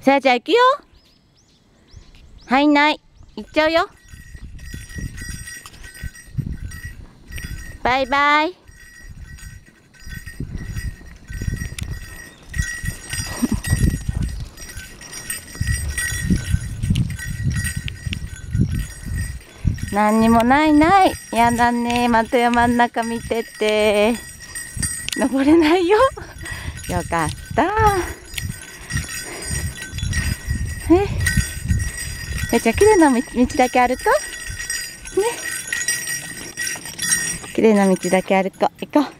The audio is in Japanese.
さやちゃん行くよ。入んない。行っちゃうよ。バイバイ。何にもないない。やだね。また山ん中見てて。登れないよ。よかった。ええじゃあ綺麗な道だけ歩こう。ね。綺麗な道だけ歩こう。行こう。